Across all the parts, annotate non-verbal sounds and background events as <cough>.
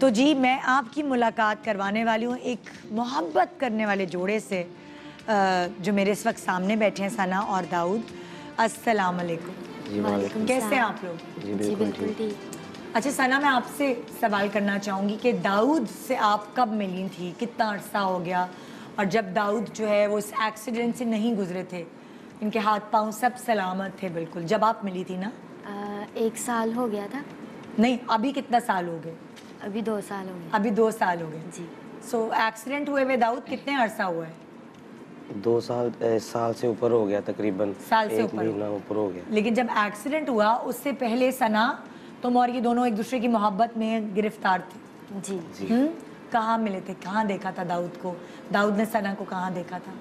तो जी मैं आपकी मुलाकात करवाने वाली हूँ। एक मोहब्बत करने वाले जोड़े से जो मेरे इस वक्त सामने बैठे हैं सना और दाऊद। अस्सलाम वालेकुम। कैसे हैं आप लोग? जी बिल्कुल ठीक। ठीक। अच्छा सना मैं आपसे सवाल करना चाहूँगी कि दाऊद से आप कब मिली थी? कितना अरसा हो गया? और जब दाऊद जो है वो इस एक्सीडेंट से नहीं गुजरे थे इनके हाथ पाँव सब सलामत थे बिल्कुल। जब आप मिली थी ना? आ, एक साल हो गया था। नहीं अभी कितना साल हो गए? अभी दो साल हो गए। अभी दो साल हो गए। जी। सो एक्सीडेंट हुए दाऊद कितने अरसा हुआ है? दो साल ए, साल से ऊपर हो गया तकरीबन। साल से एक ऊपर महीना ऊपर हो गया। लेकिन जब एक्सीडेंट हुआ उससे पहले सना तुम और ये दोनों एक दूसरे की मोहब्बत में गिरफ़्तार थे। जी। जी। हम्म? कहाँ मिले थे? कहाँ देखा था दाऊद को? दाऊद ने सना को कहाँ देखा था?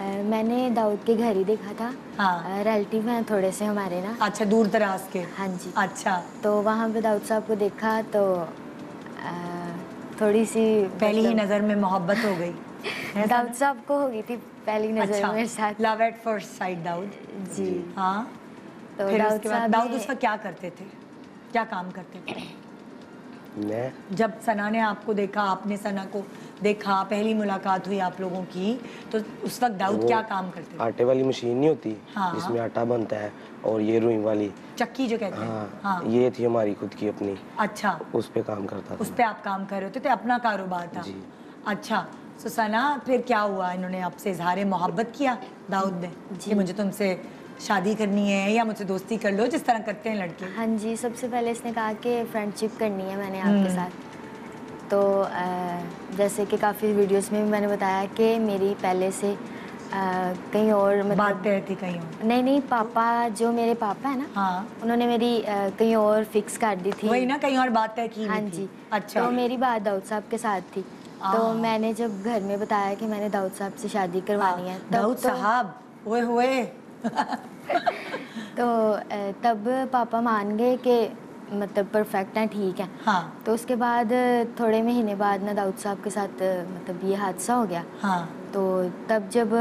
आ, मैंने दाऊद के घर ही देखा था। हाँ। रिलेटिव हैं थोड़े से हमारे ना। अच्छा दूर दराज के? हाँ जी। अच्छा। तो वहाँ पे दाऊद साहब को देखा तो थोड़ी सी पहली ही मतलब- नज़र में मोहब्बत हो गई। <laughs> दाऊद साहब को हो गई थी पहली नज़र अच्छा मेरे साथ। Love at first sight Dawood. जी। हाँ। तो फिर दाऊद उसके बाद दाऊद उस उसका क्या करते थे? क्या काम करते थे? मैं? जब सना ने आपको देखा आपने सना को देखा पहली मुलाकात हुई आप लोगों की तो उस वक्त दाऊद क्या काम करते थे? आटे वाली मशीन नहीं होती हाँ। जिसमें आटा बनता है और ये रुई वाली। चक्की जो कहते हैं। हाँ, हाँ। ये थी हमारी खुद की अपनी। अच्छा। उस पे काम करता था। उस पे आप काम कर रहे होते थे अपना कारोबार था। जी। अच्छा सो सना फिर क्या हुआ? इन्होंने आपसे इजहार मोहब्बत किया दाऊद ने? कि मुझे तुमसे शादी करनी है या मुझसे दोस्ती कर लो जिस तरह करते हैं लड़के। हाँ जी सबसे पहले इसने कहा कि फ्रेंडशिप करनी है मैंने हम्म। आपके साथ। तो जैसे कि काफ़ी वीडियोस में भी मैंने बताया कि मेरी पहले से कहीं और मतलब तय थी कहीं और। नहीं नहीं पापा जो मेरे पापा है ना हाँ। उन्होंने मेरी कहीं और फिक्स कर दी थी। वही ना कहीं और बात तय की हाँ। जी। अच्छा। तो मेरी बात दाऊद साहब के साथ थी। तो मैंने जब घर में बताया कि मैंने दाऊद साहब से शादी करवानी है दाऊद तो- साहब ओए हुए। <laughs> तो तब पापा मान गए कि मतलब परफेक्ट हैं ठीक है। हाँ। तो उसके बाद थोड़े महीने बाद ना दाऊद साहब के साथ मतलब ये हादसा हो गया। हाँ। तो तब जब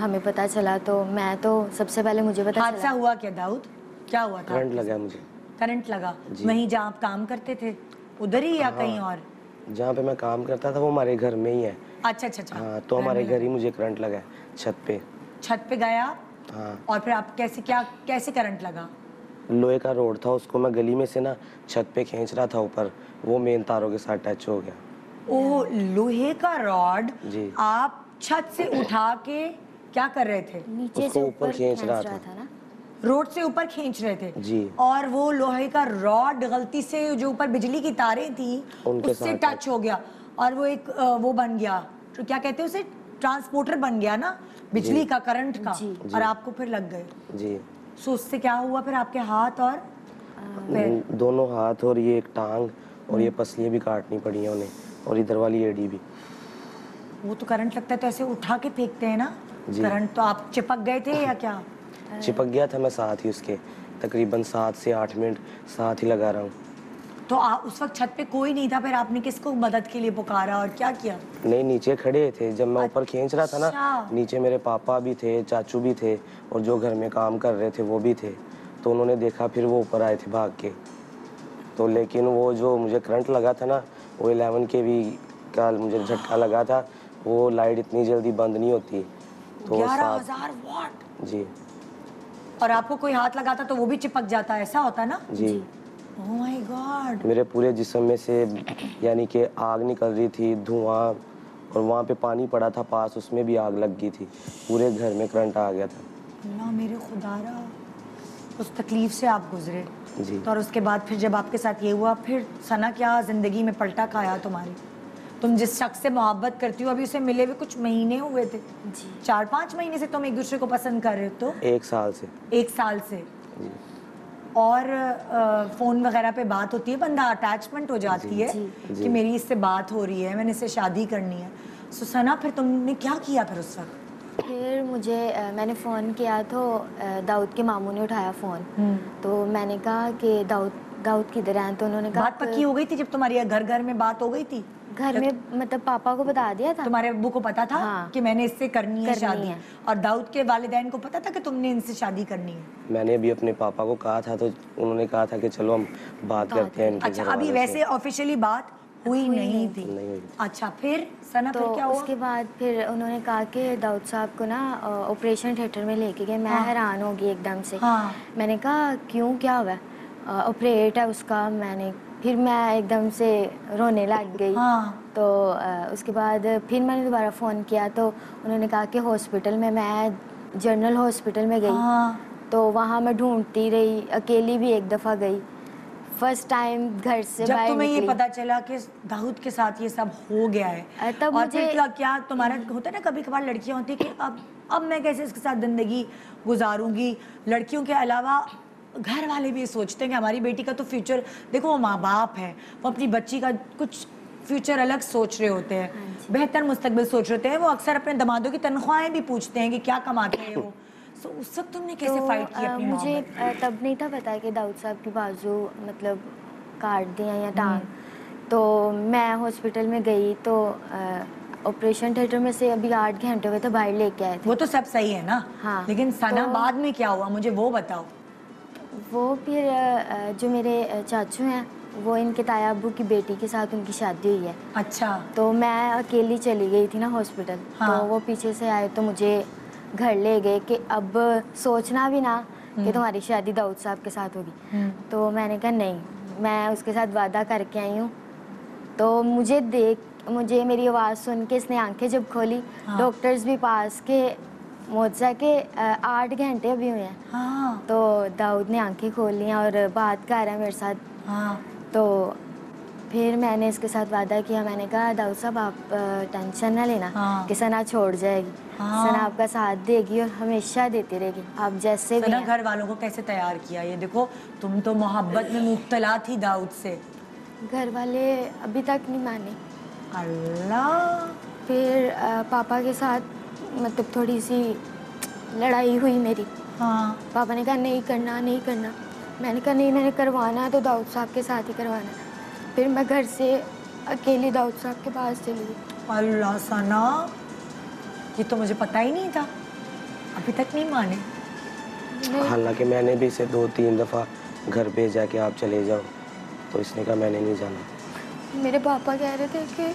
हमें पता चला तो मैं तो सबसे पहले मुझे पता हादसा चला हुआ क्या दाऊद? क्या हुआ था? करंट लगा मुझे। करंट लगा? वहीं जहाँ आप काम करते थे? उधर ही या हाँ। कहीं और? जहाँ पे मैं काम करता था वो हमारे घर में ही है। अच्छा अच्छा अच्छा। हाँ तो हमारे घर ही मुझे करंट लगा छत पे। छत पे गया हाँ। और फिर आप कैसे क्या कैसे करंट लगा? लोहे का रोड था उसको मैं गली में से ना छत पे खींच रहा था ऊपर। वो मेन तारों के साथ टच हो गया। ओ लोहे का रॉड जी। आप छत से उठा के क्या कर रहे थे? नीचे उसको से ऊपर खींच रहा रहा था। था ना? रोड से ऊपर खींच रहे थे? जी। और वो लोहे का रॉड गलती से जो ऊपर बिजली की तारें थी उससे टच हो गया। और वो एक वो बन गया। तो क्या कहते हैं उसे? ट्रांसपोर्टर बन गया ना? बिजली का करंट का। और आपको फिर लग गए। जी। सो उससे क्या हुआ फिर आपके हाथ और पैर? दोनों हाथ और ये एक टांग और ये पसलियाँ भी काटनी पड़ी हैं उन्हें और इधर वाली एडी भी। वो तो करंट लगता है तो ऐसे उठा के फेंकते हैं ना? करंट तो आप चिपक गए थे या क्या? <laughs> चिपक गया था मैं साथ ही उसके तकरीबन सात से आठ मिनट साथ ही लगा रहा हूँ। तो आ, उस वक्त छत पे कोई नहीं था फिर आपने किसको मदद के लिए पुकारा और क्या किया? नहीं नीचे खड़े थे। जब मैं ऊपर खींच रहा था ना अच्छा। नीचे मेरे पापा भी थे चाचू भी थे और जो घर में काम कर रहे थे वो भी थे। तो उन्होंने देखा फिर वो ऊपर आए थे भाग के। तो लेकिन वो जो मुझे करंट लगा था ना वो इलेवन के भी का मुझे झटका लगा था। वो लाइट इतनी जल्दी बंद नहीं होती। तो हज़ार वॉट। जी। और आपको कोई हाथ लगाता तो वो भी चिपक जाता ऐसा होता ना? जी। ओह माय गॉड मेरे पूरे जिस्म में से यानी कि आग निकल रही थी धुआँ और वहाँ पे पानी पड़ा था पास उसमें भी आग लग गई थी। पूरे घर में करंट आ गया था। अल्लाह मेरे खुदारा उस तकलीफ़ से आप गुजरे। जी। तो और उसके बाद फिर जब आपके साथ ये हुआ फिर सना क्या ज़िंदगी में पलटा खाया तुम्हारी? तुम जिस शख्स से मोहब्बत करती हो अभी उसे मिले हुए कुछ महीने हुए थे। जी। चार पाँच महीने से तुम एक दूसरे को पसंद कर रहे हो तो? एक साल से। एक साल से। जी। और फ़ोन वगैरह पे बात होती है बंदा अटैचमेंट हो जाती जी, है जी, कि जी। मेरी इससे बात हो रही है मैंने इससे शादी करनी है। सो सना फिर तुमने क्या किया फिर उस वक्त? फिर मुझे अ, मैंने फ़ोन किया तो दाऊद के मामू ने उठाया फ़ोन। तो मैंने कहा कि दाऊद दाऊद किधर हैं? तो उन्होंने कहा बात पक्की हो गई थी जब तुम्हारी घर घर में बात हो गई थी? घर में मतलब पापा को बता दिया था। तुम्हारे अब्बू को पता था हाँ। कि मैंने इससे करनी है करनी शादी? है। और दाऊद के वालिदैन को पता था कि तुमने इनसे शादी करनी है? मैंने भी अपने पापा को कहा था तो उन्होंने कहा था कि चलो हम बात करते हैं अच्छा अभी वैसे ऑफिशियली बात हुई नहीं थी। नहीं हुई थी। अच्छा फिर सना तो फिर क्या हुआ? उसके बाद फिर उन्होंने कहा कि दाऊद साहब को ना ऑपरेशन थिएटर में लेके गए। मैं हाँ। हैरान हो गई एकदम से। हाँ। मैंने कहा क्यों क्या हुआ? ऑपरेट है उसका। मैंने फिर मैं एकदम से रोने लग गई। हाँ। तो उसके बाद फिर मैंने दोबारा फ़ोन किया तो उन्होंने कहा कि हॉस्पिटल में मैं जनरल हॉस्पिटल में गई। हाँ। तो वहाँ मैं ढूंढती रही अकेली भी एक दफ़ा गई। फ़र्स्ट टाइम घर से जब तुम्हें ये पता चला कि दाऊद के साथ ये सब हो गया है तब और मुझे- क्या क्या तुम्हारा होता है ना कभी कभार लड़कियाँ होती है कि अब अब मैं कैसे इसके साथ ज़िंदगी गुजारूँगी? लड़कियों के अलावा घर वाले भी ये सोचते हैं कि हमारी बेटी का तो फ्यूचर देखो वो माँ बाप है वो अपनी बच्ची का कुछ फ्यूचर अलग सोच रहे होते हैं। हाँ बेहतर मुस्तकबिल सोच रहे होते हैं वो अक्सर अपने दमादों की तनख्वाहें भी पूछते हैं कि क्या कमाते हैं वो। <laughs> सो उस वक्त तुमने कैसे तो, फाइट की अ, अपनी मुझे तब नहीं था पता कि दाऊद साहब की बाजू मतलब काट दिया या टांग। तो मैं हॉस्पिटल में गई तो ऑपरेशन थिएटर में से अभी आठ घंटे हुए थे बाहर लेके आए थे। वो तो सब सही है ना? हाँ, लेकिन सना तो- बाद में क्या हुआ? मुझे वो बताओ। वो फिर जो मेरे चाचू हैं वो इनके ताया अबू की बेटी के साथ उनकी शादी हुई है अच्छा तो मैं अकेली चली गई थी ना हॉस्पिटल हाँ। तो वो पीछे से आए तो मुझे घर ले गए कि अब सोचना भी ना कि तुम्हारी शादी दाऊद साहब के साथ होगी हम्म। तो मैंने कहा नहीं मैं उसके साथ वादा करके आई हूँ तो मुझे देख मुझे मेरी आवाज़ सुन के इसने आँखें जब खोली हाँ। डॉक्टर्स भी पास के मोजा के आठ घंटे अभी हुए हैं। हाँ। तो दाऊद ने आँखें खोल ली और बात कर रहा है मेरे साथ। हाँ। तो फिर मैंने इसके साथ वादा किया। मैंने कहा दाऊद साहब आप टेंशन ना लेना। हाँ। कि सना छोड़ जाएगी। हाँ। सना आपका साथ देगी और हमेशा देती रहेगी। आप जैसे भी सना घर वालों को कैसे तैयार किया? ये देखो तुम तो मोहब्बत में मुब्तला थी दाऊद से। घर वाले अभी तक नहीं माने। अल्लाह। फिर पापा के साथ मतलब थोड़ी सी लड़ाई हुई मेरी। हाँ। पापा ने कहा नहीं करना नहीं करना। मैंने कहा नहीं मैंने करवाना है तो दाऊद साहब के साथ ही करवाना है। फिर मैं घर से अकेले दाऊद साहब के पास चली गई। अल्लाह सना ये तो मुझे पता ही नहीं था। अभी तक नहीं माने। हालाँकि मैंने भी इसे दो तीन दफ़ा घर भेजा कि आप चले जाओ तो इसने कहा मैंने नहीं जाना। मेरे पापा कह रहे थे कि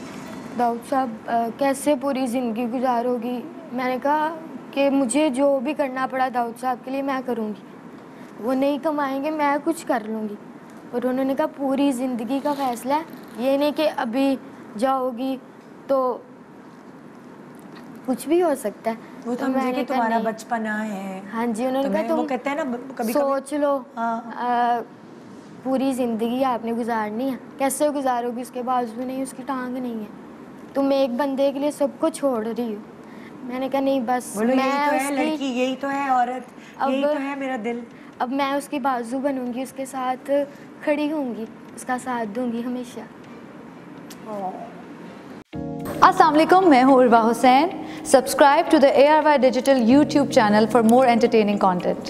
दाऊद साहब कैसे पूरी ज़िंदगी गुजारोगी? मैंने कहा कि मुझे जो भी करना पड़ा दाऊद साहब के लिए मैं करूँगी। वो नहीं कमाएँगे मैं कुछ कर लूँगी। और उन्होंने कहा पूरी ज़िंदगी का फैसला है। ये नहीं कि अभी जाओगी तो कुछ भी हो सकता है। वो तो मैंने कि तुम्हारा। बचपना है। हाँ जी उन्होंने तुम्हें- कहा वो तुम कहते हैं ना कभी सोच लो। हाँ। अ, पूरी ज़िंदगी आपने गुजारनी है। कैसे गुजारोगी? उसके बाजू नहीं उसकी टांग नहीं है। तुम एक बंदे के लिए सबको छोड़ रही हो। मैंने कहा नहीं बस मैं यही तो है उसकी लड़की यही तो है औरत यही तो है मेरा दिल। अब मैं उसकी बाजू बनूँगी उसके साथ खड़ी होंगी उसका साथ दूँगी हमेशा। अस्सलाम वालेकुम मैं हूँ Urwa Hussain. Subscribe to the A R Y digital YouTube channel for more entertaining content